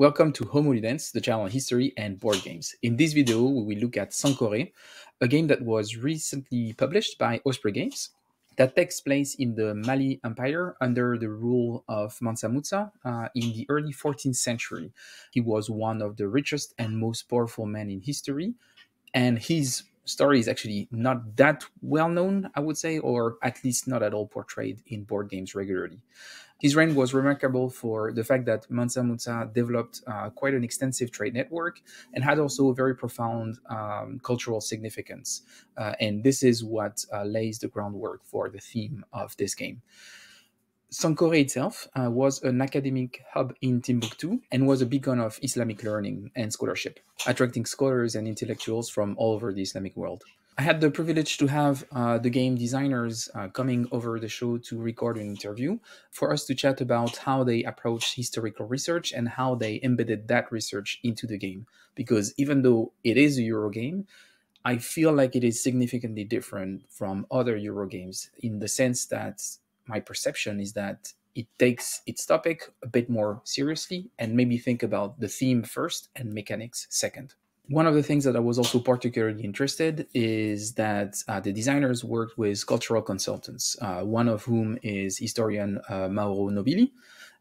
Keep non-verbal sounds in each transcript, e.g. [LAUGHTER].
Welcome to Homo Ludens, the channel on history and board games. In this video, we will look at Sankore, a game that was recently published by Osprey Games that takes place in the Mali Empire under the rule of Mansa Musa uh, in the early 14th century. He was one of the richest and most powerful men in history, and his story is actually not that well known, I would say, or at least not at all portrayed in board games regularly. His reign was remarkable for the fact that Mansa Musa developed uh, quite an extensive trade network and had also a very profound um, cultural significance. Uh, and this is what uh, lays the groundwork for the theme of this game. Sankore itself uh, was an academic hub in Timbuktu and was a beacon of Islamic learning and scholarship, attracting scholars and intellectuals from all over the Islamic world. I had the privilege to have uh, the game designers uh, coming over the show to record an interview for us to chat about how they approach historical research and how they embedded that research into the game. Because even though it is a Euro game, I feel like it is significantly different from other Euro games in the sense that my perception is that it takes its topic a bit more seriously and maybe think about the theme first and mechanics second one of the things that I was also particularly interested is that uh, the designers worked with cultural consultants, uh, one of whom is historian uh, Mauro Nobili.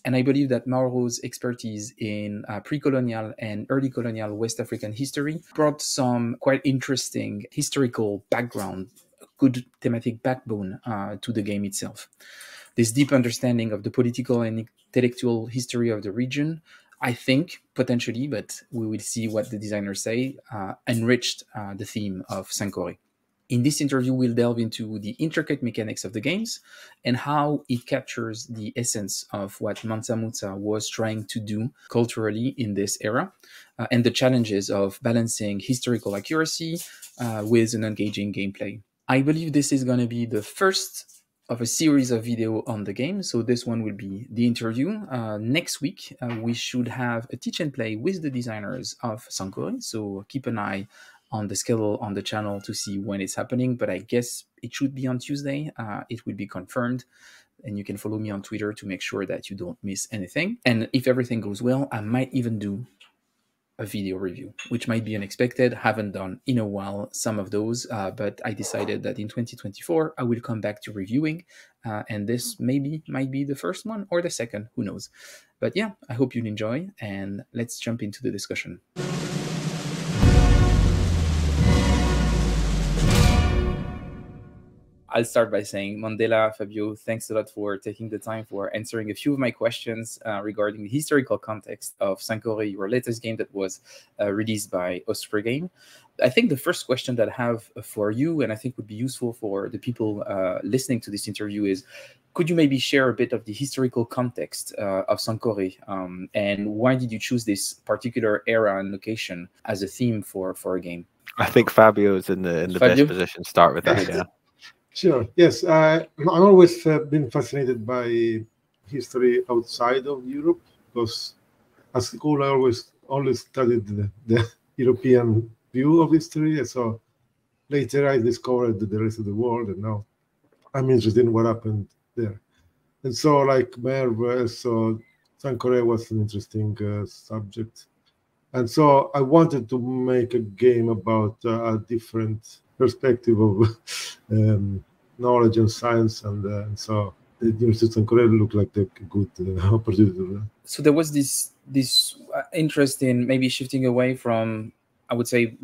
And I believe that Mauro's expertise in uh, pre-colonial and early colonial West African history brought some quite interesting historical background, good thematic backbone uh, to the game itself. This deep understanding of the political and intellectual history of the region I think potentially, but we will see what the designers say, uh, enriched uh, the theme of Sankore. In this interview, we'll delve into the intricate mechanics of the games and how it captures the essence of what Mansa Musa was trying to do culturally in this era, uh, and the challenges of balancing historical accuracy uh, with an engaging gameplay. I believe this is going to be the first of a series of video on the game. So this one will be the interview. Uh, next week, uh, we should have a teach and play with the designers of Sankore. So keep an eye on the schedule on the channel to see when it's happening. But I guess it should be on Tuesday. Uh, it will be confirmed. And you can follow me on Twitter to make sure that you don't miss anything. And if everything goes well, I might even do a video review, which might be unexpected. Haven't done in a while some of those, uh, but I decided that in 2024 I will come back to reviewing, uh, and this maybe might be the first one or the second, who knows. But yeah, I hope you'll enjoy, and let's jump into the discussion. I'll start by saying, Mandela, Fabio, thanks a lot for taking the time for answering a few of my questions uh, regarding the historical context of Sankore, your latest game that was uh, released by Osprey Game. I think the first question that I have for you, and I think would be useful for the people uh, listening to this interview, is could you maybe share a bit of the historical context uh, of Sankore um, and why did you choose this particular era and location as a theme for, for a game? I think Fabio is in the in the Fabio? best position to start with that. [LAUGHS] Yeah. Sure. Yes, uh, I've always uh, been fascinated by history outside of Europe because, at school, I always always studied the, the European view of history, so later I discovered the rest of the world, and now I'm interested in what happened there. And so, like Merv, so Sankore was an interesting uh, subject, and so I wanted to make a game about uh, a different perspective of [LAUGHS] um, knowledge and science, and, uh, and so the University of Sankore looked like a good uh, [LAUGHS] opportunity. So there was this this uh, interest in maybe shifting away from, I would say,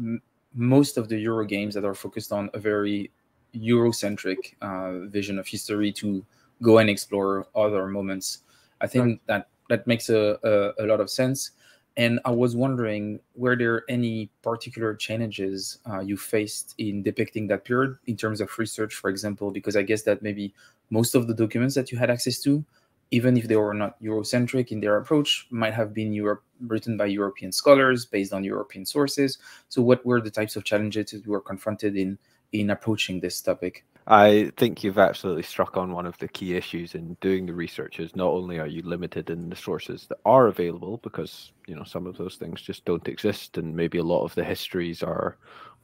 most of the Euro games that are focused on a very Eurocentric uh, vision of history to go and explore other moments. I think right. that that makes a, a, a lot of sense. And I was wondering, were there any particular challenges uh, you faced in depicting that period in terms of research, for example? Because I guess that maybe most of the documents that you had access to, even if they were not Eurocentric in their approach, might have been Europe, written by European scholars based on European sources. So, what were the types of challenges you were confronted in in approaching this topic? I think you've absolutely struck on one of the key issues in doing the research is not only are you limited in the sources that are available because you know some of those things just don't exist and maybe a lot of the histories are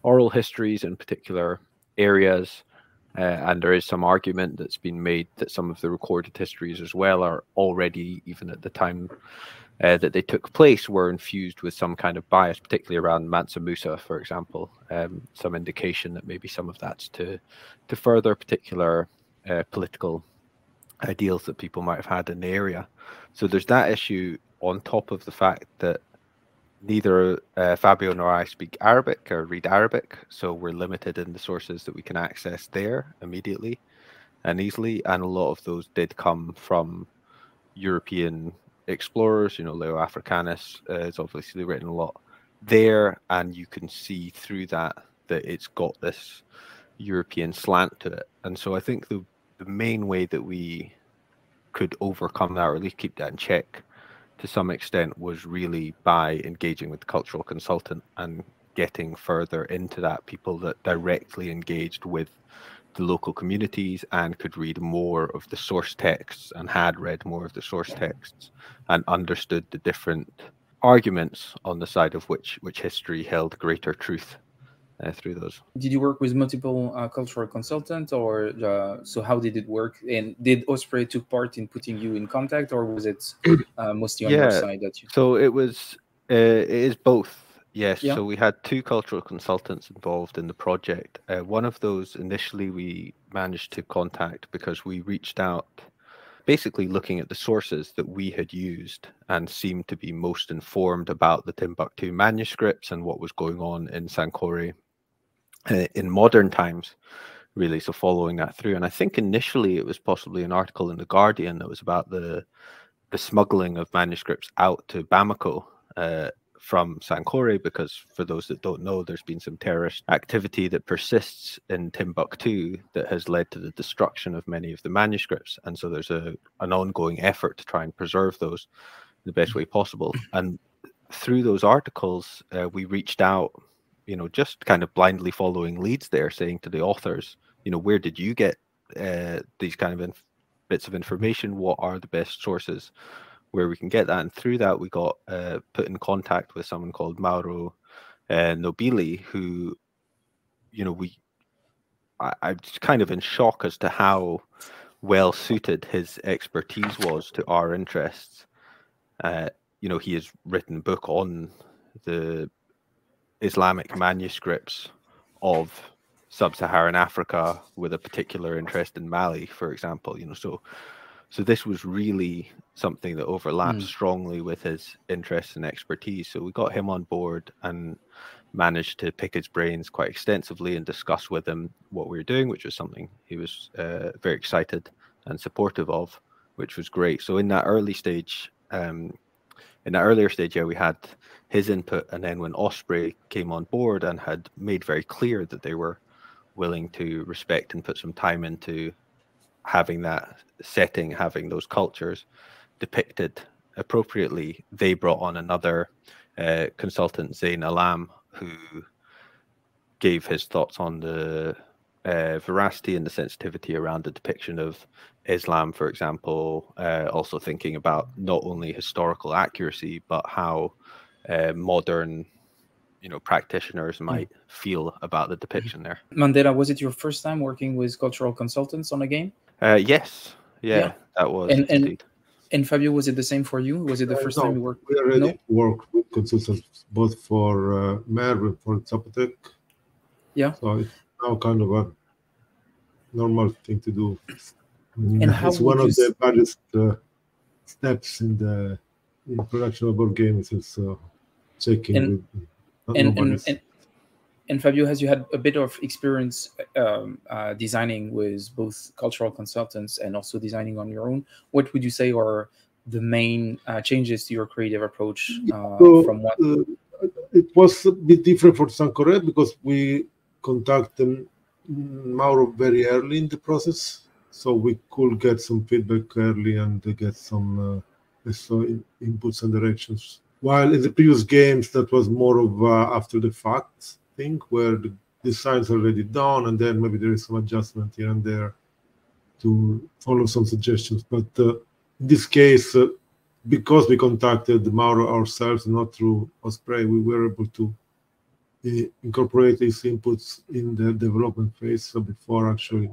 oral histories in particular areas uh, and there is some argument that's been made that some of the recorded histories as well are already even at the time uh, that they took place were infused with some kind of bias, particularly around Mansa Musa, for example. Um, some indication that maybe some of that's to to further particular uh, political ideals that people might have had in the area. So there's that issue on top of the fact that neither uh, Fabio nor I speak Arabic or read Arabic, so we're limited in the sources that we can access there immediately and easily. And a lot of those did come from European explorers. You know, Leo Africanus uh, is obviously written a lot there, and you can see through that that it's got this European slant to it. And so I think the the main way that we could overcome that, or at least keep that in check to some extent, was really by engaging with the cultural consultant and getting further into that people that directly engaged with the local communities and could read more of the source texts and had read more of the source texts and understood the different arguments on the side of which which history held greater truth uh, through those. Did you work with multiple uh, cultural consultants, or uh, so? How did it work? And did Osprey took part in putting you in contact, or was it uh, mostly on yeah. your side that you? So it was. Uh, it is both. Yes. Yeah. So we had two cultural consultants involved in the project. Uh, one of those initially we managed to contact because we reached out basically looking at the sources that we had used and seemed to be most informed about the Timbuktu manuscripts and what was going on in Sankore uh, in modern times, really. So following that through, and I think initially it was possibly an article in the Guardian that was about the the smuggling of manuscripts out to Bamako. Uh, from Sankore, because for those that don't know, there's been some terrorist activity that persists in Timbuktu that has led to the destruction of many of the manuscripts. And so there's a an ongoing effort to try and preserve those the best way possible. And through those articles, uh, we reached out you know, just kind of blindly following leads there, saying to the authors, you know, where did you get uh, these kind of bits of information? What are the best sources where we can get that? And through that, we got uh, put in contact with someone called Mauro uh, Nobili, who, you know, we, I, I'm kind of in shock as to how well suited his expertise was to our interests. Uh, you know, he has written a book on the Islamic manuscripts of sub-Saharan Africa with a particular interest in Mali, for example. You know, so so this was really something that overlaps mm. strongly with his interests and expertise. So we got him on board and managed to pick his brains quite extensively and discuss with him what we were doing, which was something he was uh, very excited and supportive of, which was great. So in that early stage, um, in that earlier stage, yeah, we had his input, and then when Osprey came on board and had made very clear that they were willing to respect and put some time into having that setting, having those cultures depicted appropriately, they brought on another uh, consultant, Zain Alam, who gave his thoughts on the uh, veracity and the sensitivity around the depiction of Islam, for example, uh, also thinking about not only historical accuracy but how uh, modern, you know, practitioners hmm. might feel about the depiction there. Mandela, was it your first time working with cultural consultants on a game? Uh, yes, yeah, yeah, that was. And, and and Fabio, was it the same for you? Was it the uh, first no, time you worked? We already no? worked with consultants both for uh, Merv and for Zapotec. Yeah. So it's now kind of a normal thing to do. And how it's one of the baddest uh, steps in the in production of board games is uh, checking and, with and, and, and, and, Fabio, has you had a bit of experience um, uh, designing with both cultural consultants and also designing on your own? What would you say are the main uh, changes to your creative approach uh, so, from what? Uh, it was a bit different for Sankore because we contacted Mauro very early in the process, so we could get some feedback early and get some uh, so inputs and directions. While in the previous games, that was more of uh, after the fact thing, where the design's already done, and then maybe there is some adjustment here and there to follow some suggestions. But uh, in this case, uh, because we contacted Mauro ourselves, not through Osprey, we were able to incorporate these inputs in the development phase so before actually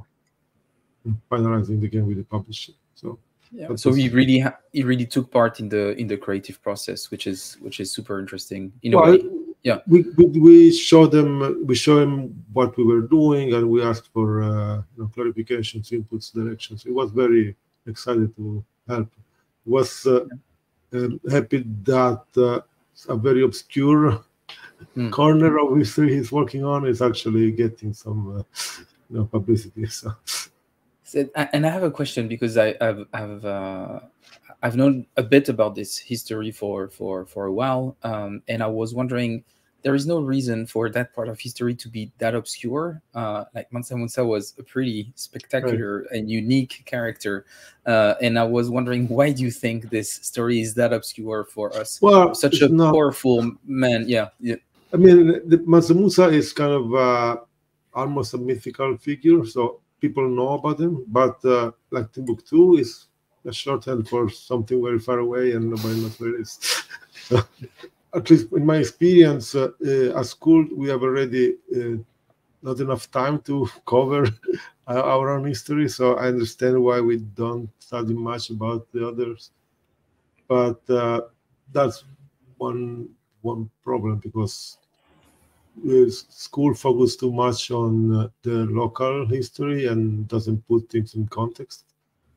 finalizing the game with the publisher. So Yeah. So he really ha- he really took part in the in the creative process, which is which is super interesting in well, a way. Yeah. We, we we show them we show him what we were doing, and we asked for uh, you know, clarifications, inputs, directions. He was very excited to help. Was uh, uh, happy that uh, a very obscure mm. corner of history he's working on is actually getting some uh, you know, publicity. [LAUGHS] So. So. and I have a question because I, have I've uh, I've known a bit about this history for for for a while, um, and I was wondering there is no reason for that part of history to be that obscure. Uh, like Mansa Musa was a pretty spectacular right. and unique character, uh, and I was wondering why do you think this story is that obscure for us? Well, such a not... powerful man. Yeah, yeah. I mean, the Mansa Musa is kind of uh, almost a mythical figure, so people know about them, But uh, like Timbuktu is a shorthand for something very far away, and nobody knows where it is. [LAUGHS] at least in my experience uh, uh, at school, we have already uh, not enough time to [LAUGHS] cover our own history. So I understand why we don't study much about the others. But uh, that's one one problem because school focus too much on uh, the local history and doesn't put things in context.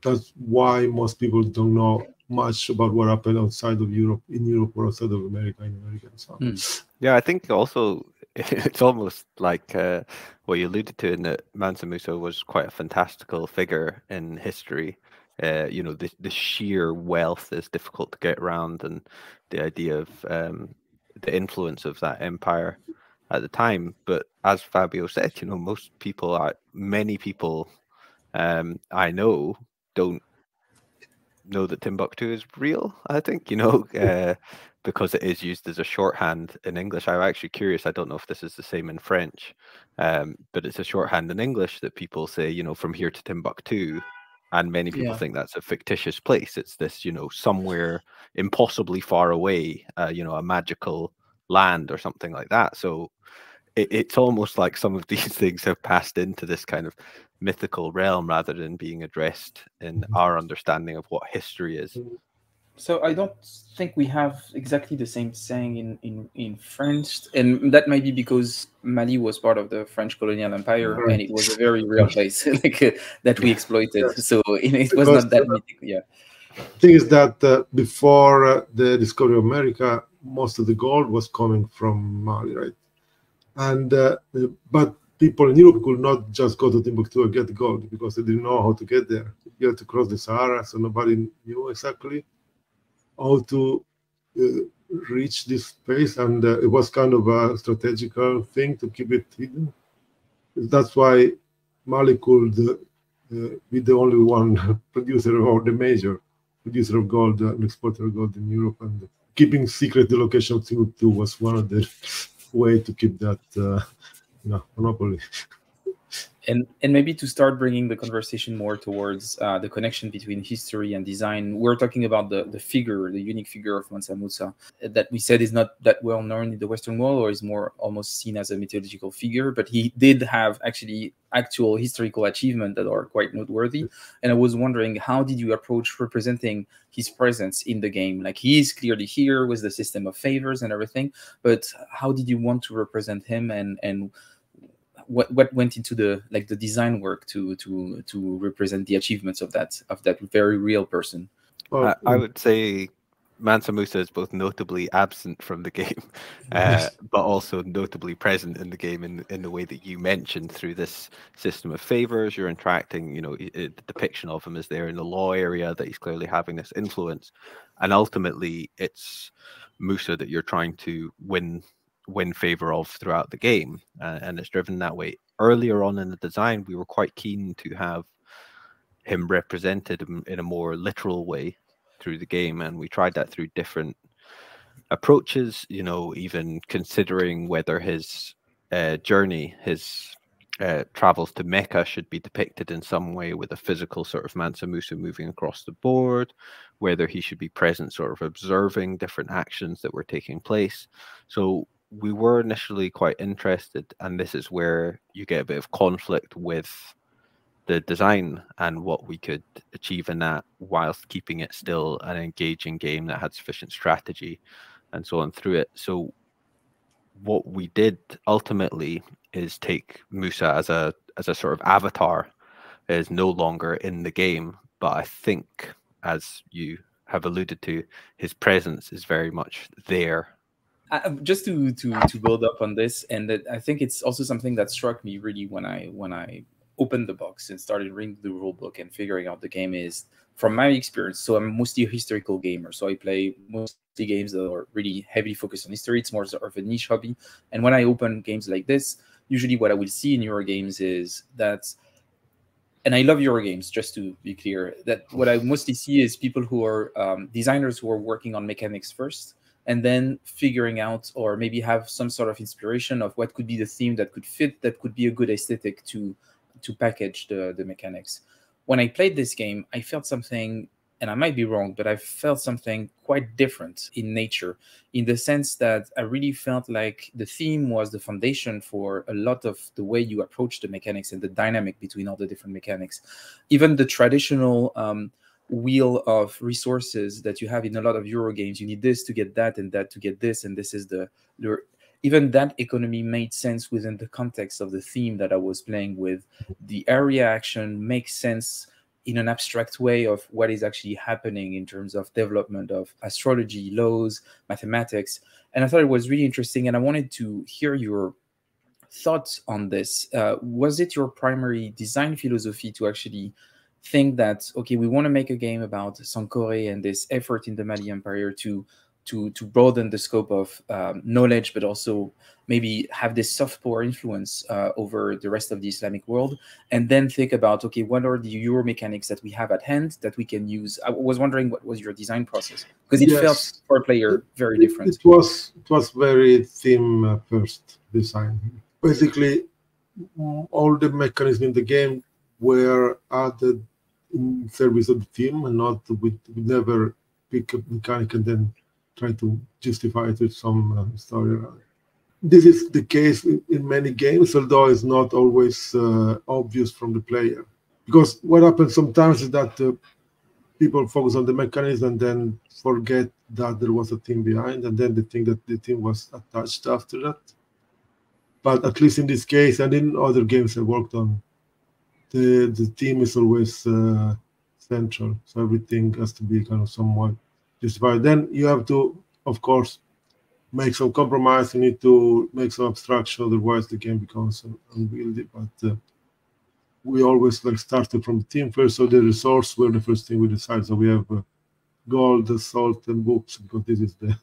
That's why most people don't know much about what happened outside of Europe, in Europe or outside of America, in America and so on. Mm. Yeah, I think also [LAUGHS] it's almost like uh, what you alluded to in that Mansa Musa was quite a fantastical figure in history. Uh, you know, the, the sheer wealth is difficult to get around, and the idea of um, the influence of that empire at the time. But as Fabio said, you know, most people are, many people um, I know don't know that Timbuktu is real. I think you know [LAUGHS] uh, because it is used as a shorthand in English. I'm actually curious. I don't know if this is the same in French, um, but it's a shorthand in English that people say, you know, from here to Timbuktu, and many people yeah. think that's a fictitious place. It's this, you know, somewhere impossibly far away, uh, you know, a magical land or something like that. So it, it's almost like some of [LAUGHS] these things have passed into this kind of mythical realm rather than being addressed in mm-hmm. our understanding of what history is. Mm-hmm. So I don't think we have exactly the same saying in, in, in French, and that might be because Mali was part of the French colonial empire, right. and it was a very real place [LAUGHS] like, uh, that we exploited. So it, [LAUGHS] it was not that mythical. Yeah. Thing is that uh, before uh, the discovery of America, most of the gold was coming from Mali, right? And uh, but people in Europe could not just go to Timbuktu and get gold because they didn't know how to get there. You had to cross the Sahara, so nobody knew exactly how to uh, reach this place, and uh, it was kind of a strategical thing to keep it hidden. That's why Mali could uh, be the only one [LAUGHS] producer or the major producer of gold and exporter of gold in Europe, and keeping secret the location of Timbuktu was one of the way to keep that uh, no, monopoly. [LAUGHS] and and maybe to start bringing the conversation more towards uh, the connection between history and design we're talking about the the figure the unique figure of mansa musa that we said is not that well known in the western world or is more almost seen as a mythological figure but he did have actually actual historical achievement that are quite noteworthy. And i was wondering how did you approach representing his presence in the game? Like he is clearly here with the system of favors and everything but how did you want to represent him and and what what went into the like the design work to to to represent the achievements of that of that very real person? Well, I, I, would say Mansa Musa is both notably absent from the [LAUGHS] game, uh, but also notably present in the game in in the way that you mentioned through this system of favors. You're interacting, you know, it, the depiction of him is there in the law area that he's clearly having this influence, and ultimately it's Musa that you're trying to win win favor of throughout the game, uh, and it's driven that way. Earlier on in the design, we were quite keen to have him represented in a more literal way through the game, and we tried that through different approaches. You know, even considering whether his uh, journey, his uh, travels to Mecca should be depicted in some way with a physical sort of Mansa Musa moving across the board, whether he should be present, sort of observing different actions that were taking place. So we were initially quite interested, and this is where you get a bit of conflict with the design and what we could achieve in that whilst keeping it still an engaging game that had sufficient strategy and so on through it. So what we did ultimately is take Musa as a as a sort of avatar is no longer in the game, but I think as you have alluded to, his presence is very much there. Uh, just to to to build up on this, and that I think it's also something that struck me really when I when I opened the box and started reading the rule book and figuring out the game is from my experience. So I'm mostly a historical gamer, so I play mostly games that are really heavily focused on history. It's more of a niche hobby, and when I open games like this, usually what I will see in Euro games is that and I love Euro games, just to be clear, that what I mostly see is people who are um, designers who are working on mechanics first and then figuring out or maybe have some sort of inspiration of what could be the theme that could fit, that could be a good aesthetic to to package the, the mechanics. When I played this game, I felt something and I might be wrong, but I felt something quite different in nature, in the sense that I really felt like the theme was the foundation for a lot of the way you approach the mechanics and the dynamic between all the different mechanics. Even the traditional um, wheel of resources that you have in a lot of Euro games, you need this to get that and that to get this, and this is the, even that economy made sense within the context of the theme that I was playing with. The area action makes sense in an abstract way of what is actually happening in terms of development of astrology, laws, mathematics. And I thought it was really interesting. And I wanted to hear your thoughts on this. Uh, was it your primary design philosophy to actually think that, okay, we want to make a game about Sankore and this effort in the Mali Empire to to to broaden the scope of um, knowledge, but also maybe have this soft power influence uh, over the rest of the Islamic world, and then think about okay, what are the Euro mechanics that we have at hand that we can use? I was wondering what was your design process because it yes. felt for a player very different. It was it was very theme uh, first design. Basically, all the mechanisms in the game were added in service of the theme, and not we never pick a mechanic and then try to justify it with some uh, story This is the case in, in, many games, although it's not always uh, obvious from the player. Because what happens sometimes is that uh, people focus on the mechanism and then forget that there was a team behind, and then they think that the team was attached after that. But at least in this case, and in other games I worked on, the the team is always uh, central. So everything has to be kind of somewhat justified. Then you have to, of course, make some compromise. You need to make some abstraction, otherwise the game becomes unwieldy. But uh, we always like started from the team first, so the resource were the first thing we decided. So we have uh, gold, salt, and books because this is the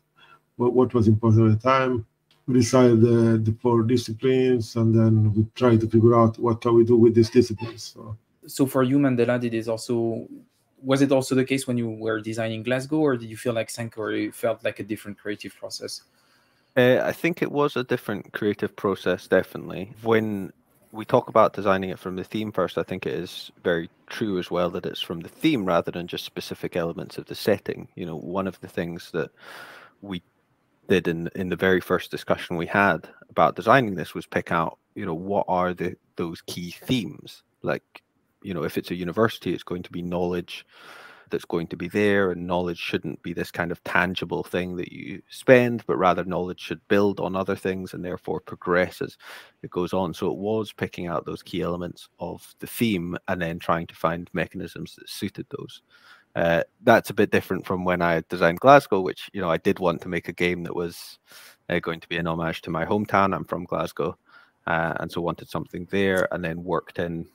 what, what was important at the time. We decided uh, the four disciplines, and then we try to figure out what can we do with these disciplines. So, so for you, Mandela, it is also was it also the case when you were designing Glasgow, or did you feel like Sankore felt like a different creative process? Uh, I think it was a different creative process, definitely. When we talk about designing it from the theme first, I think it is very true as well that it's from the theme rather than just specific elements of the setting. You know, one of the things that we did in in the very first discussion we had about designing this was pick out, you know, what are the those key themes? Like you know, if it's a university, it's going to be knowledge that's going to be there, and knowledge shouldn't be this kind of tangible thing that you spend, but rather knowledge should build on other things and therefore progress as it goes on. So it was picking out those key elements of the theme and then trying to find mechanisms that suited those. Uh, that's a bit different from when I designed Glasgow, which you know I did want to make a game that was uh, going to be an homage to my hometown. I'm from Glasgow, uh, and so wanted something there, and then worked in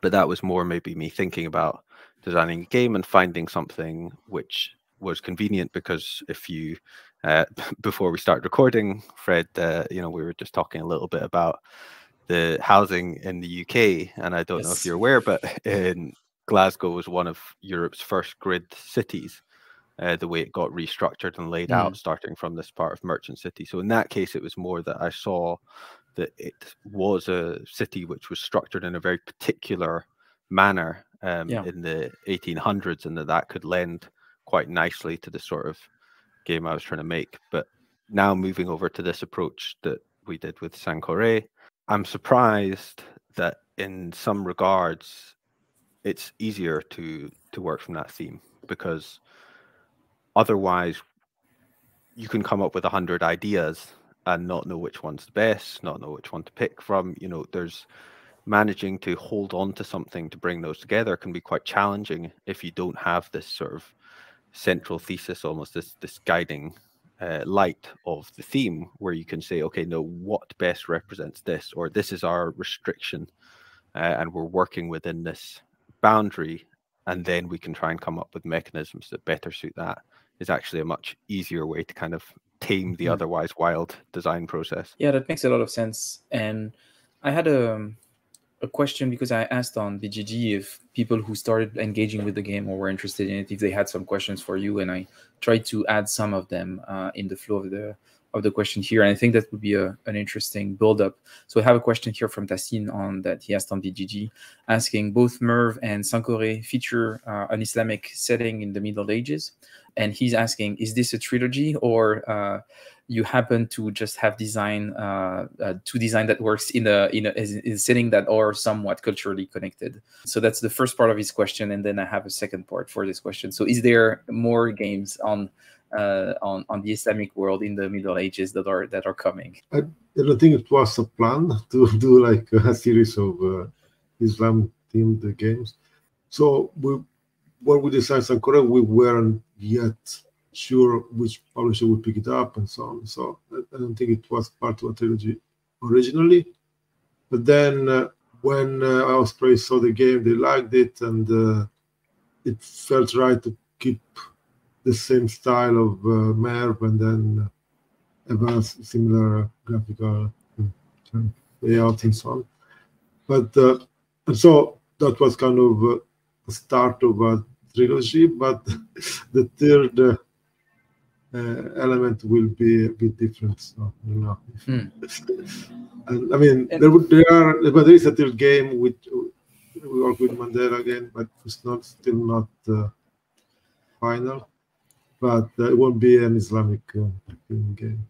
but that was more maybe me thinking about designing a game and finding something which was convenient because if you uh, [LAUGHS] before we start recording fred uh, you know we were just talking a little bit about the housing in the uk and i don't yes. know if you're aware but [LAUGHS] in glasgow was one of europe's first grid cities uh, the way it got restructured and laid mm. out starting from this part of merchant city so in that case it was more that i saw that it was a city which was structured in a very particular manner um, yeah. in the 1800s, and that that could lend quite nicely to the sort of game I was trying to make. But now moving over to this approach that we did with Sankore, I'm surprised that in some regards it's easier to to work from that theme because otherwise you can come up with a hundred ideas and not know which one's the best, not know which one to pick from. You know, there's managing to hold on to something to bring those together can be quite challenging if you don't have this sort of central thesis, almost this this guiding uh, light of the theme, where you can say, okay, no, what best represents this, or this is our restriction, uh, and we're working within this boundary, and then we can try and come up with mechanisms that better suit that. Is actually a much easier way to kind of tame the mm. otherwise wild design process. Yeah, that makes a lot of sense. And I had a a question because I asked on BGG if people who started engaging with the game or were interested in it, if they had some questions for you, and I tried to add some of them uh, in the flow of the of the question here. And I think that would be a, an interesting build up. So I have a question here from Tassin on that he asked on BGG, asking both Merv and Sankore feature uh, an Islamic setting in the Middle Ages. And he's asking, is this a trilogy or uh, you happen to just have design uh, uh, to design that works in a in a, in a setting that are somewhat culturally connected. So that's the first part of his question, and then I have a second part for this question. So is there more games on uh, on on the Islamic world in the Middle Ages that are that are coming? I, don't think it was a plan to [LAUGHS] do like a series of uh, Islam themed games. So we, when we designed Sankore, we weren't yet sure which publisher would pick it up and so on. So I, I don't think it was part of a trilogy originally. But then uh, when uh, Osprey saw the game, they liked it, and uh, it felt right to keep the same style of uh, Merv and then have a similar graphical um, layout and so on. But uh, and so that was kind of uh, the start of a trilogy. But [LAUGHS] the third uh, uh, element will be a bit different. So you know, hmm. [LAUGHS] and I mean, and, there would there are but there is a third game with we work with Mandela again, but it's not still not uh, final but it won't be an Islamic uh, game.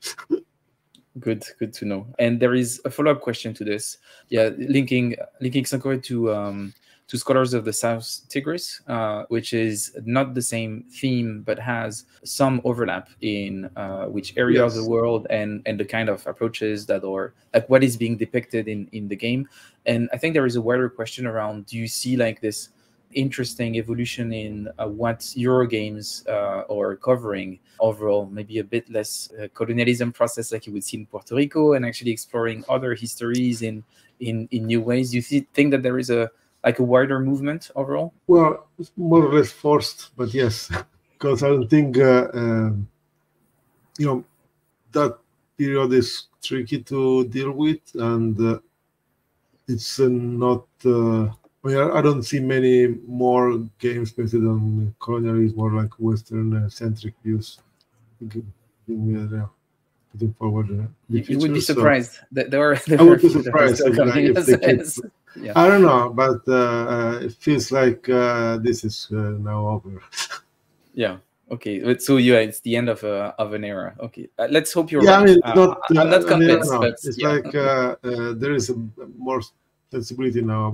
good, good to know. And there is a follow-up question to this. Yeah, linking linking Sankore to um, to Scholars of the South Tigris, uh, which is not the same theme but has some overlap in uh, which area yes. of the world and and the kind of approaches that are like what is being depicted in in the game. And I think there is a wider question around: Do you see like this? Interesting evolution in uh, what Eurogames uh, are covering overall, maybe a bit less uh, colonialism process like you would see in Puerto Rico, and actually exploring other histories in in, in new ways. Do you th- think that there is a like a wider movement overall? Well, it's more or less forced, but yes, [LAUGHS] because I don't think uh, um, you know that period is tricky to deal with, and uh, it's uh, not I don't see many more games based on colonialism or like Western uh, centric views. Uh, putting forward. Uh, you, you would be surprised so. that there are. There I would be surprised if, keep, yeah. I don't know, but uh, uh, it feels like uh, this is now over. [LAUGHS] yeah. Okay, so yeah, it's the end of a of an era. Okay, let's hope you're yeah, right. I mean, not, I'm not convinced, no. it's yeah. like there is a more sensibility now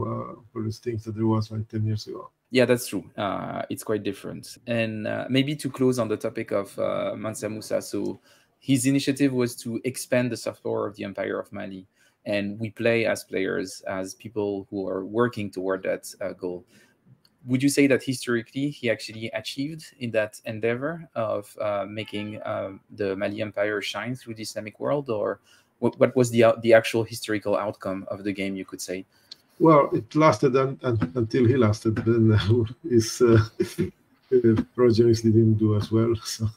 for these things that there was like 10 years ago. Yeah, that's true. Uh, it's quite different. And uh, maybe to close on the topic of uh, Mansa Musa, so his initiative was to expand the soft power of the Empire of Mali. And we play as players, as people who are working toward that uh, goal. Would you say that historically he actually achieved in that endeavor of uh, making uh, the Mali Empire shine through the Islamic world, or what, what was the the actual historical outcome of the game? You could say. Well, it lasted un, un, until he lasted. Then uh, [LAUGHS] his uh, progenies didn't do as well. [LAUGHS] So.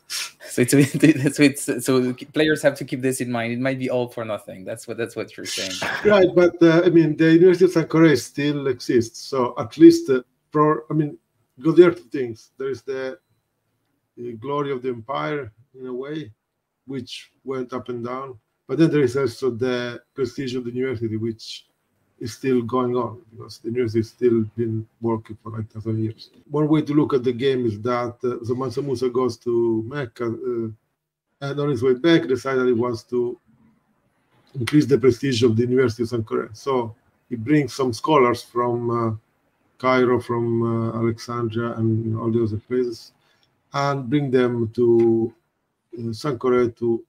So it's, [LAUGHS] so it's so players have to keep this in mind. It might be all for nothing. That's what that's what you're saying. Right, but uh, I mean, the University of Sankore still exists. So at least, uh, pro, I mean, go there two things. There is the, the glory of the empire in a way, which went up and down but then there is also the prestige of the university, which is still going on because the university has still been working for like thousand years. One way to look at the game is that uh, Mansa Musa goes to Mecca uh, and on his way back decided he wants to increase the prestige of the University of Sankore. So he brings some scholars from uh, Cairo, from uh, Alexandria, and you know, all the other places, and bring them to uh, Sankore to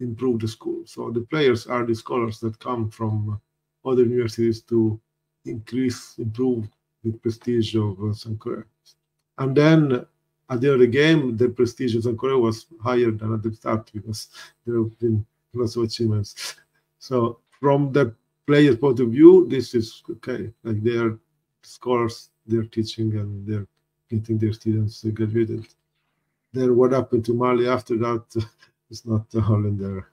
improve the school. So the players are the scholars that come from other universities to increase, improve the prestige of uh, Sankore. And then at the end of the game, the prestige of Sankore was higher than at the start because there have been lots of achievements. So from the player's point of view, this is okay. Like they are scholars, they're teaching and they're getting their students graduated. Then what happened to Mali after that [LAUGHS] is not there.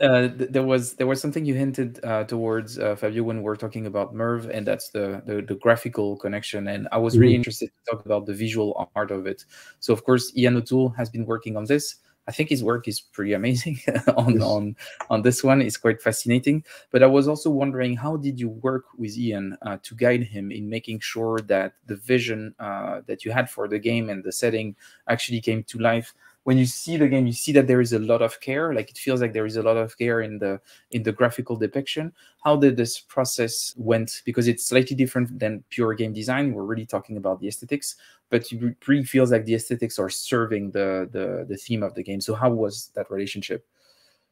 Uh, there was there was something you hinted uh, towards uh, Fabio when we are talking about Merv, and that's the, the, the graphical connection. And I was really mm-hmm. interested to talk about the visual art of it. So of course, Ian O'Toole has been working on this. I think his work is pretty amazing [LAUGHS] on, yes. on on this one. It's quite fascinating. But I was also wondering, how did you work with Ian uh, to guide him in making sure that the vision uh, that you had for the game and the setting actually came to life? When you see the game you see that there is a lot of care like it feels like there is a lot of care in the in the graphical depiction. How did this process went? Because it's slightly different than pure game design. We're really talking about the aesthetics but it really feels like the aesthetics are serving the the, the theme of the game. So how was that relationship?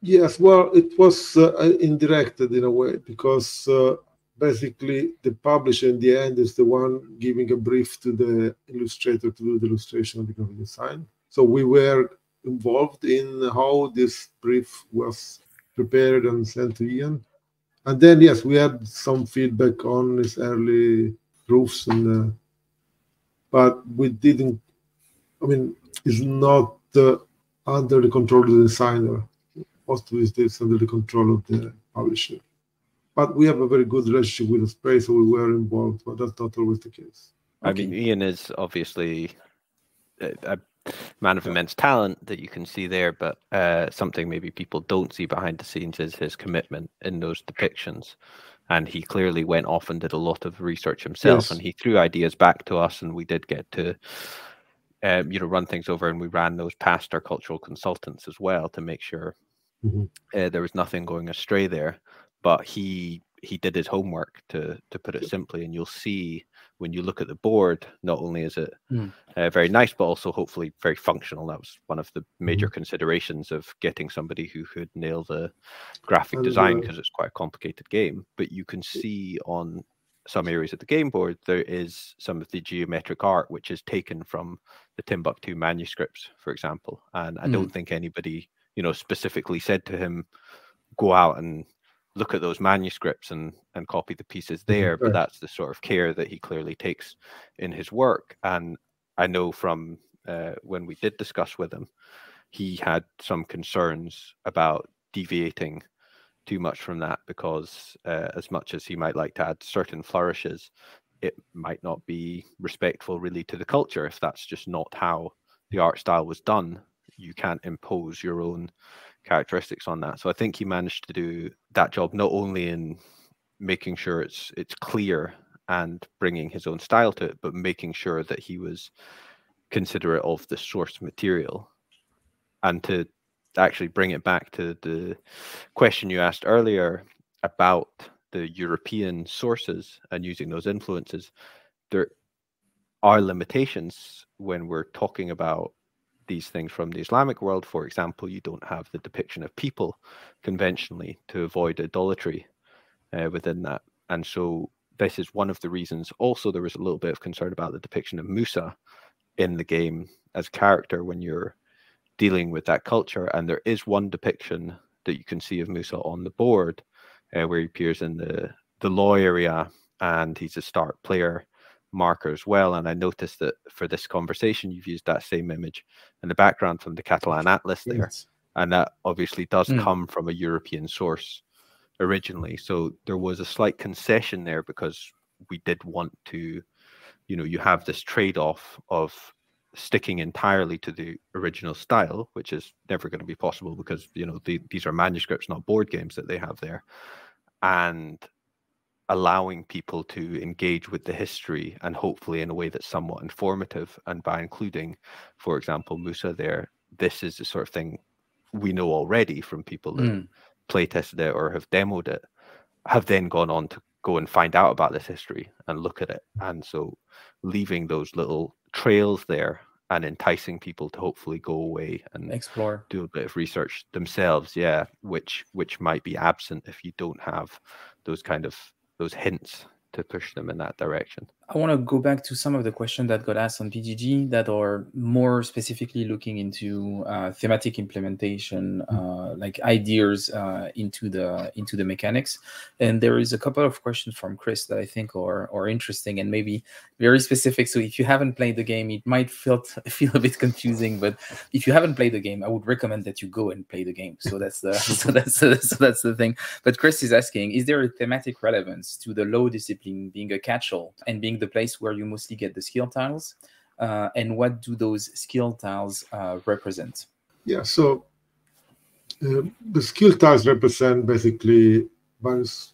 Yes well it was uh, indirected in a way because uh, basically the publisher in the end is the one giving a brief to the illustrator to do the illustration of the graphic design so we were involved in how this brief was prepared and sent to Ian. And then, yes, we had some feedback on his early proofs, and uh, but we didn't. I mean, it's not uh, under the control of the designer. Most of it is under the control of the publisher. But we have a very good relationship with Osprey, so we were involved, but that's not always the case. I mean, Ian is obviously a, man of immense talent that you can see there, but uh, something maybe people don't see behind the scenes is his commitment in those depictions. And he clearly went off and did a lot of research himself, yes. and he threw ideas back to us, and we did get to, um, you know, run things over, and we ran those past our cultural consultants as well to make sure mm-hmm. uh, there was nothing going astray there. But he he did his homework to to put it simply, and you'll see when you look at the board, not only is it mm. uh, very nice, but also hopefully very functional. That was one of the major mm. considerations of getting somebody who could nail the graphic design because it's quite a complicated game. But you can see on some areas of the game board, there is some of the geometric art which is taken from the Timbuktu manuscripts, for example. And I mm. don't think anybody, you know, specifically said to him, go out and look at those manuscripts and and copy the pieces mm-hmm, there but that's the sort of care that he clearly takes in his work. And i know from uh, when we did discuss with him he had some concerns about deviating too much from that because uh, as much as he might like to add certain flourishes it might not be respectful really to the culture. If that's just not how the art style was done you can't impose your own characteristics on that. So I think he managed to do that job not only in making sure it's it's clear and bringing his own style to it, but making sure that he was considerate of the source material. And to actually bring it back to the question you asked earlier about the European sources and using those influences, there are limitations when we're talking about these things from the Islamic world, for example, you don't have the depiction of people conventionally to avoid idolatry uh, within that. And so this is one of the reasons. Also, there was a little bit of concern about the depiction of Musa in the game as character when you're dealing with that culture. And there is one depiction that you can see of Musa on the board uh, where he appears in the the law area and he's a start player marker as well. And I noticed that for this conversation, you've used that same image in the background from the Catalan Atlas there. Yes. And that obviously does mm. come from a European source originally. So there was a slight concession there because we did want to, you know, you have this trade off of sticking entirely to the original style, which is never going to be possible because, you know, the, these are manuscripts, not board games that they have there. And allowing people to engage with the history and hopefully in a way that's somewhat informative. And by including, for example, Musa there, this is the sort of thing we know already from people that mm. play tested it or have demoed it, have then gone on to go and find out about this history and look at it. And so leaving those little trails there and enticing people to hopefully go away and explore do a bit of research themselves yeah which which might be absent if you don't have those kind of those hints to push them in that direction. I want to go back to some of the questions that got asked on BGG that are more specifically looking into uh, thematic implementation, uh, like ideas uh, into the into the mechanics. And there is a couple of questions from Chris that I think are are interesting and maybe very specific. So if you haven't played the game, it might feel [LAUGHS] feel a bit confusing. But if you haven't played the game, I would recommend that you go and play the game. So that's the [LAUGHS] so that's so that's the thing. But Chris is asking: Is there a thematic relevance to the law discipline being a catch-all and being the place where you mostly get the skill tiles? Uh, and what do those skill tiles uh, represent? Yeah, so uh, the skill tiles represent basically various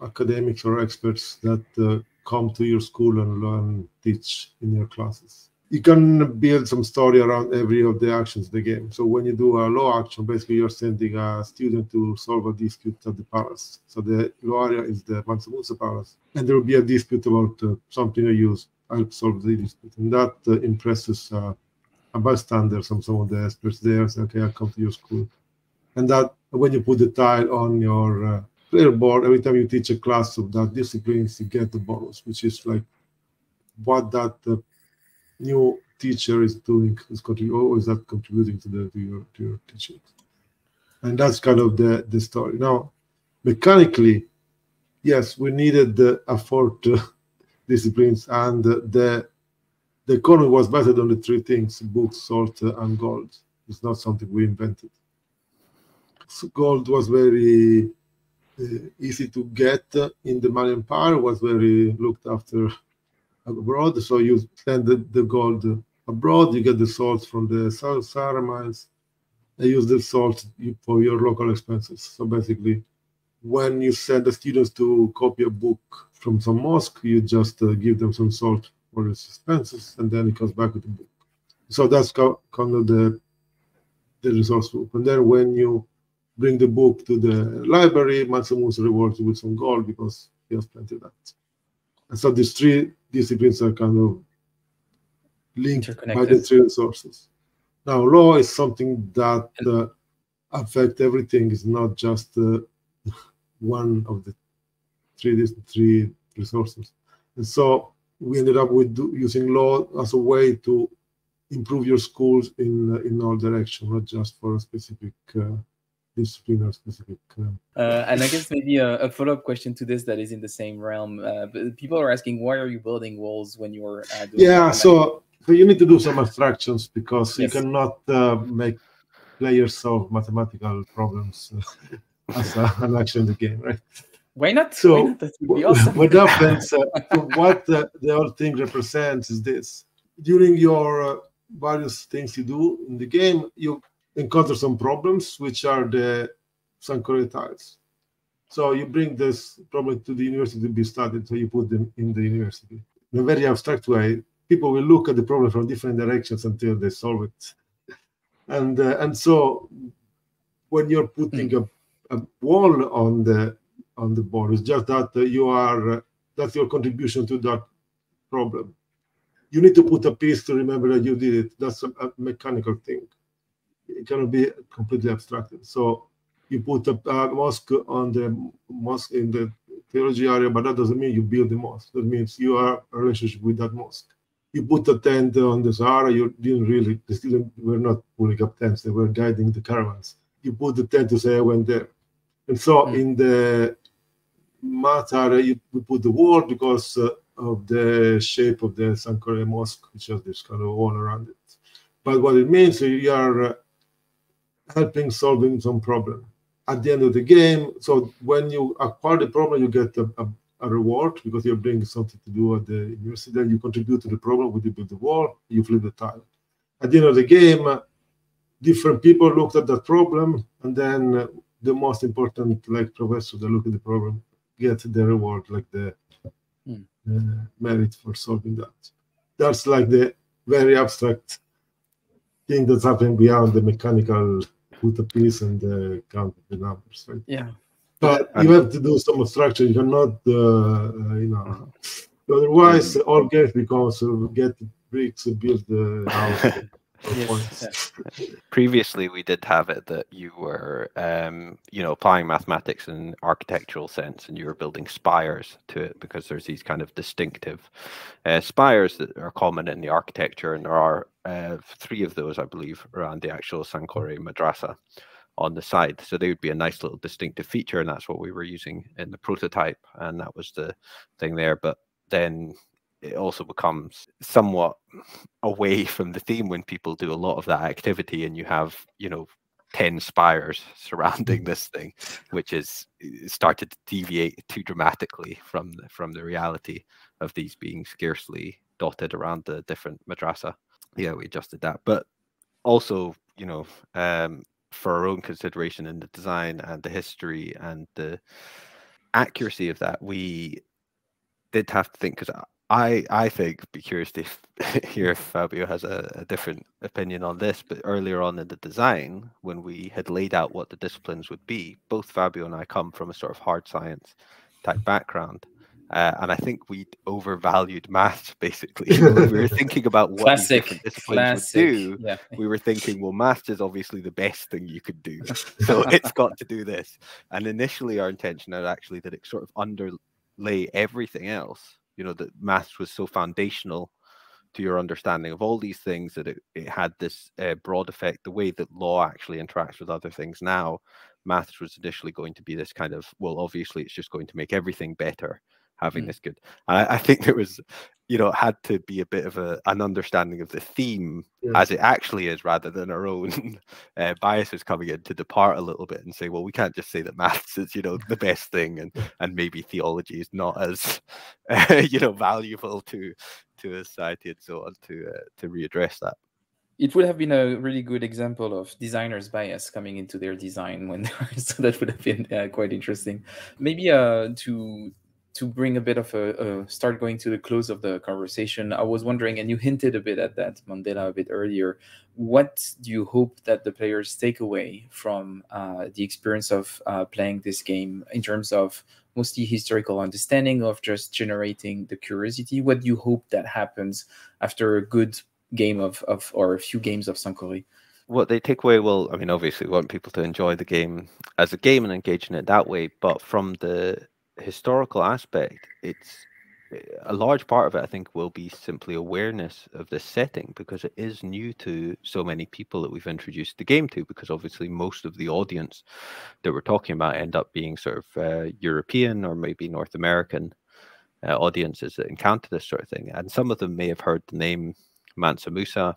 academics or experts that uh, come to your school and learn, teach in your classes. You can build some story around every of the actions of the game. So when you do a law action, basically you're sending a student to solve a dispute at the palace. So the law area is the Mansa Musa palace, and there will be a dispute about uh, something you use. I'll solve the dispute, and that uh, impresses uh, a bystander, some some of the experts there. Say, okay, I'll come to your school, and that when you put the tile on your uh, player board, every time you teach a class of that discipline, you get the bonus, which is like what that uh, new teacher is doing is contributing is that contributing to the to your to your teaching? And that's kind of the the story. Now mechanically yes we needed the effort uh, [LAUGHS] disciplines and uh, the the economy was based on the three things books salt uh, and gold. It's not something we invented. So gold was very uh, easy to get in the Mali Empire was very looked after abroad. So you send the, the gold abroad, you get the salt from the Sahara mines. They use the salt for your local expenses. So basically, when you send the students to copy a book from some mosque, you just uh, give them some salt for its expenses, and then it comes back with the book. So that's kind of the the resource group. And then when you bring the book to the library, Mansa Musa rewards you with some gold because he has plenty of that. And so these three disciplines are kind of linked by the three resources. Now, law is something that uh, affect everything. It's not just uh, [LAUGHS] one of the three three resources. And so we ended up with using law as a way to improve your schools in uh, in all directions, not just for a specific uh, discipline or specific. Uh, uh, and I guess maybe a, a follow up question to this that is in the same realm. Uh, people are asking, why are you building walls when you're uh, Yeah, so, so you need to do some abstractions because yes. you cannot uh, make players solve mathematical problems uh, as a, an action in the game, right? Why not? So, Why not? Awesome. what happens, so what the whole thing represents is this. During your various things you do in the game, you encounter some problems, which are the Sankore tiles. So you bring this problem to the university to be studied, so you put them in the university. In a very abstract way, people will look at the problem from different directions until they solve it. And uh, and so when you're putting mm. a, a, wall on the on the board, it's just that uh, you are uh, that's your contribution to that problem. You need to put a piece to remember that you did it. That's a, a mechanical thing it cannot be completely abstracted. So you put a, a, mosque on the mosque in the theology area, but that doesn't mean you build the mosque. That means you are a relationship with that mosque. You put a tent on the Sahara, you didn't really, the students were not pulling up tents, they were guiding the caravans. You put the tent to say, I went there. And so mm. in the Mat area, you, we put the wall because uh, of the shape of the Sankore Mosque, which has this kind of wall around it. But what it means, you are uh, helping solving some problem at the end of the game. So when you acquire the problem, you get a, a, a reward because you're bringing something to do at the university. Then you contribute to the problem when you build the wall, you flip the tile. At the end of the game, uh, different people looked at that problem, and then uh, the most important, like professor that look at the problem, get the reward, like the hmm. uh, merit for solving that. That's like the very abstract thing that's happening beyond the mechanical put a piece and uh, count the numbers, right? Yeah. but you have to do some structure. You cannot, uh, you know. Mm-hmm. Otherwise, all games become sort of get bricks and build the house. [LAUGHS] Yes. Previously, we did have it that you were, um, you know, applying mathematics in architectural sense, and you were building spires to it because there's these kind of distinctive uh, spires that are common in the architecture, and there are uh, three of those, I believe, around the actual Sankore Madrasa on the side. So they would be a nice little distinctive feature, and that's what we were using in the prototype, and that was the thing there. But then it also becomes somewhat away from the theme when people do a lot of that activity and you have you know 10 spires [LAUGHS] surrounding mm. this thing which is started to deviate too dramatically from the, from the reality of these being scarcely dotted around the different madrasa yeah we adjusted that but also you know um, for our own consideration in the design and the history and the accuracy of that we did have to think because I I think be curious to [LAUGHS] hear if Fabio has a, a, different opinion on this. But earlier on in the design, when we had laid out what the disciplines would be, both Fabio and I come from a sort of hard science type background, uh, and I think [LAUGHS] we overvalued maths. Basically, we were thinking about what classic, different disciplines classic. would do. Yeah. We were thinking, well, maths is obviously the best thing you could do, [LAUGHS] so it's got to do this. And initially, our intention had actually that it sort of underlay everything else you know that maths was so foundational to your understanding of all these things that it, it had this uh, broad effect the way that law actually interacts with other things now maths was initially going to be this kind of well obviously it's just going to make everything better having mm. this good I, I, think there was you know had to be a bit of a, an understanding of the theme yeah. as it actually is rather than our own [LAUGHS] uh, biases coming in to depart a little bit and say well we can't just say that maths is you know the [LAUGHS] best thing and and maybe theology is not as [LAUGHS] uh, you know valuable to to a society and so on to uh, to readdress that it would have been a really good example of designers bias coming into their design when so that would have been uh, quite interesting maybe uh to to bring a bit of a, a, start going to the close of the conversation, I was wondering, and you hinted a bit at that, Mandela, a bit earlier. What do you hope that the players take away from uh, the experience of uh, playing this game in terms of mostly historical understanding of just generating the curiosity? What do you hope that happens after a good game of, of or a few games of Sankore? What they take away, well, I mean, obviously, we want people to enjoy the game as a game and engage in it that way. But from the historical aspect, it's eh, a large part of it, I think, will be simply awareness of this setting because it is new to so many people that we've introduced the game to. Because obviously, most of the audience that we're talking about end up being sort of uh, European or maybe North American uh, audiences that encounter this sort of thing, and some of them may have heard the name Mansa Musa.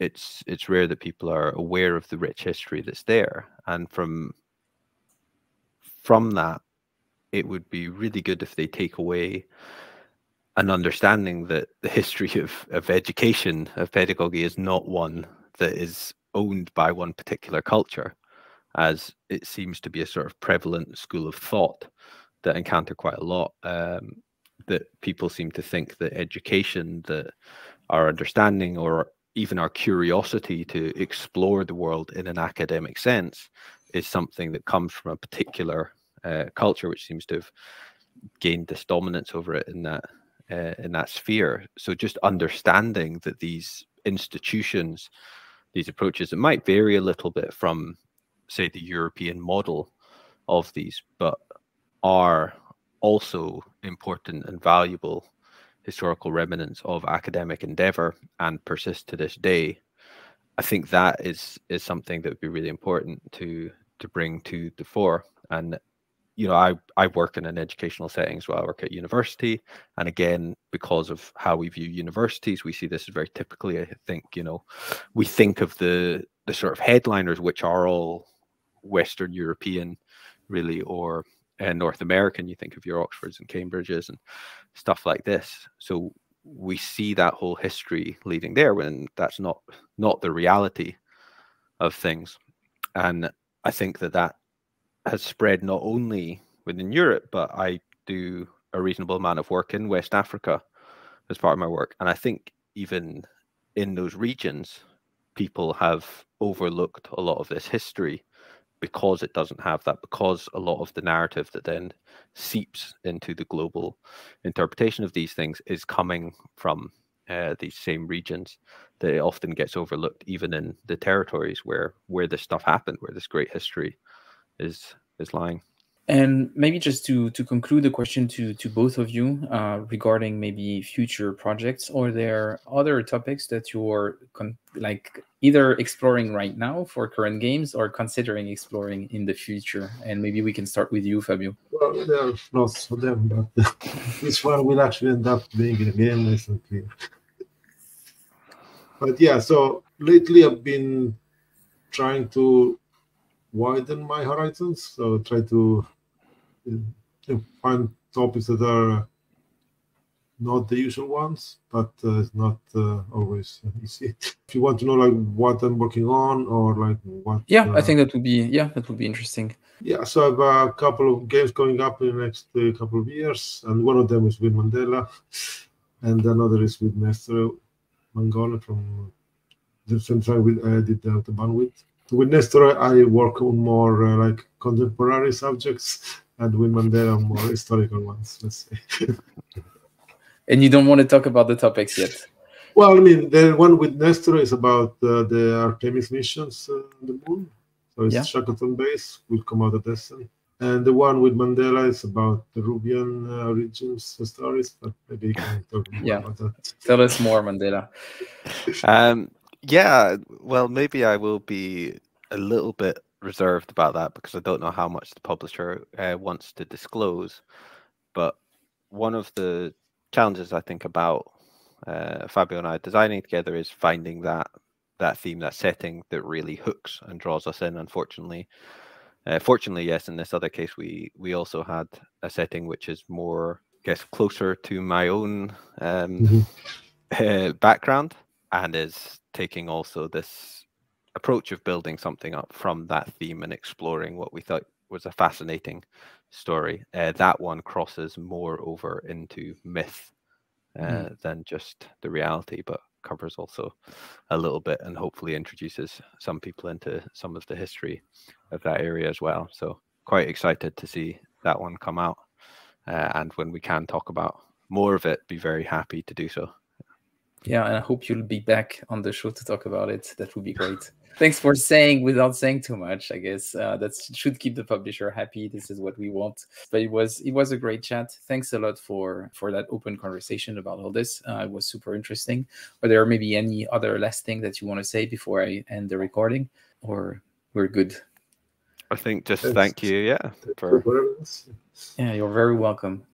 It's it's rare that people are aware of the rich history that's there, and from from that it would be really good if they take away an understanding that the [LAUGHS] history of, of education, of pedagogy, is not one that is owned by one particular culture, as it seems to be a sort of prevalent school of thought that I encounter quite a lot. Um, that people seem to think that education, that our understanding or even our curiosity to explore the world in an academic sense is something that comes from a particular uh, culture, which seems to have gained this dominance over it in that uh, in that sphere. So just understanding that these institutions, these approaches, it might vary a little bit from, say, the European model of these, but are also important and valuable historical remnants of academic endeavor and persist to this day. I think that is is something that would be really important to to bring to the fore. And you know, I, I work in an educational setting as well. I work at university. And again, because of how we view universities, we see this very typically, I think, you know, we think of the the sort of headliners, which are all Western European, really, or uh, North American. You think of your Oxfords and Cambridges and stuff like this. So we see that whole history leading there when that's not not the reality of things. And I think that that has spread not only within Europe, but I do a reasonable amount of work in West Africa as part of my work. And I think even in those regions, people have overlooked a lot of this history because it doesn't have that, because a lot of the narrative that then seeps into the global interpretation of these things is coming from uh, these same regions, that it often gets overlooked, even in the territories where where this stuff happened, where this great history is is lying. And maybe just to to conclude the question to to both of you uh, regarding maybe future projects, are there other topics that you're like either exploring right now for current games or considering exploring in the future? And maybe we can start with you, Fabio. Well, there are lots of them, but [LAUGHS] this one will actually end up being a game isn't [LAUGHS] but yeah, so lately I've been trying to widen my horizons. So try to uh, find topics that are not the usual ones, but uh, it's not uh, always easy. [LAUGHS] If you want to know like what I'm working on or like what, yeah, I think that would be yeah, that would be interesting. Yeah, so I have a couple of games coming up in the next uh, couple of years, and one of them is with Mandela, [LAUGHS] and another is with Nestor Mangone from the same time we I did the, the bandwidth. With Nestor, I work on more uh, like contemporary subjects, and with Mandela, more historical ones. Let's say. [LAUGHS] and you don't want to talk about the topics yet. Well, I mean, the one with Nestor is about uh, the Artemis missions uh, on the moon. So it's yeah. Shackleton base will come out of Essen. And the one with Mandela is about the Rubian uh, origins stories, but maybe you can talk more yeah. about that. Tell us more, Mandela. Um, yeah, well, maybe I will be a little bit reserved about that because I don't know how much the publisher uh, wants to disclose. But one of the challenges I think about uh, Fabio and I designing together is finding that that theme, that setting that really hooks and draws us in. Unfortunately, uh, fortunately, yes. In this other case, we we also had a setting which is more, I guess, closer to my own um, mm-hmm. [LAUGHS] uh, background and is taking also this approach of building something up from that theme and exploring what we thought was a fascinating story. Uh, that one crosses more over into myth uh, mm. than just the reality, but covers also a little bit and hopefully introduces some people into some of the history of that area as well. So quite excited to see that one come out. Uh, and when we can talk about more of it, be very happy to do so. Yeah, and I hope you'll be back on the show to talk about it. That would be great. Thanks for saying without saying too much. I guess uh, that should keep the publisher happy. This is what we want. But it was it was a great chat. Thanks a lot for for that open conversation about all this. Uh, it was super interesting. Are there maybe any other last thing that you want to say before I end the recording, or we're good? I think just thank you. Yeah, for yeah, you're very welcome.